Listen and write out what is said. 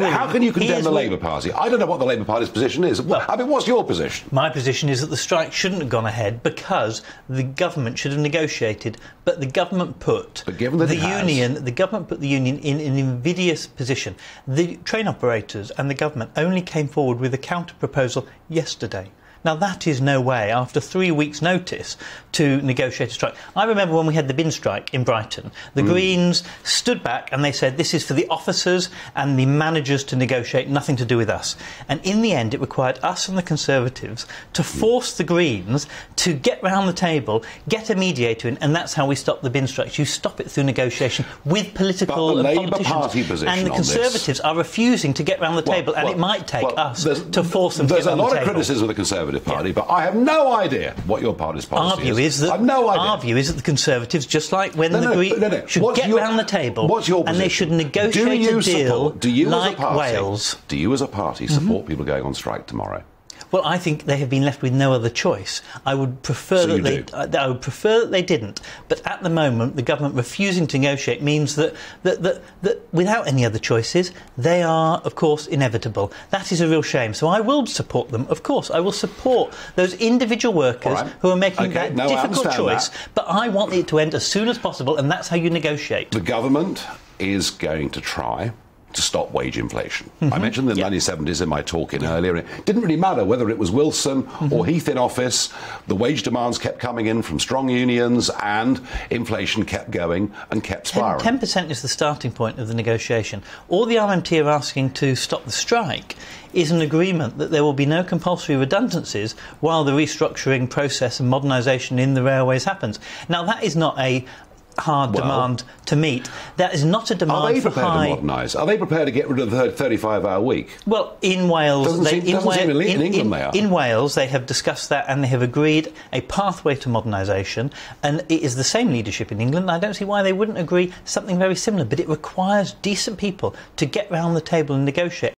How can you condemn the Labour Party? I don't know what the Labour Party's position is. Well- I mean, what's your position? My position is that the strike shouldn't have gone ahead because the government should have negotiated, but the government put But given that the it has- union, the government put the union in an invidious position. The train operators and the government only came forward with a counter proposal yesterday. Now that is no way, after three weeks' notice, to negotiate a strike. I remember when we had the bin strike in Brighton, the mm. Greens stood back and they said this is for the officers and the managers to negotiate, nothing to do with us. And in the end, it required us and the Conservatives to mm. force the Greens to get round the table, get a mediator in, and that's how we stop the bin strikes. You stop it through negotiation with political But the and Labour politicians. Party position and the on this- Conservatives are refusing to get round the Well, table, and well, it might take well, us to force them to There's a lot the of criticism of the Conservative Party, but I have no idea what your party's policy Our view is that I've no idea. our view is that the Conservatives, just like when No, the no, Greens, no, should What's get your- round the table What's your and they should do negotiate you a deal support, do you like as a party, Wales. Do you as a party mm-hmm. support people going on strike tomorrow? Well, I think they have been left with no other choice. I would prefer So that they. I uh, I would prefer that they didn't. But at the moment, the government refusing to negotiate means that that, that that without any other choices, they are, of course, inevitable. That is a real shame. So I will support them. Of course, I will support those individual workers right. who are making Okay, that no, difficult choice. that. But I want it to end as soon as possible, and that's how you negotiate. The government is going to try to stop wage inflation. I mm-hmm. mentioned the 1970s in my talk in earlier. It didn't really matter whether it was Wilson or mm-hmm. Heath in office. The wage demands kept coming in from strong unions and inflation kept going and kept. Ten percent is the starting point of the negotiation. All the RMT are asking to stop the strike is an agreement that there will be no compulsory redundancies while the restructuring process and modernisation in the railways happens. Now that is not a hard Well- demand to meet. That is not a demand. Are they for prepared high. to modernise? Are they prepared to get rid of the 35 hour week? Well, in Wales, Doesn't they, seem- in, doesn't Wa- seem in- in England they are. in Wales, they have discussed that and they have agreed a pathway to modernisation. And it is the same leadership in England. I don't see why they wouldn't agree something very similar. But it requires decent people to get round the table and negotiate.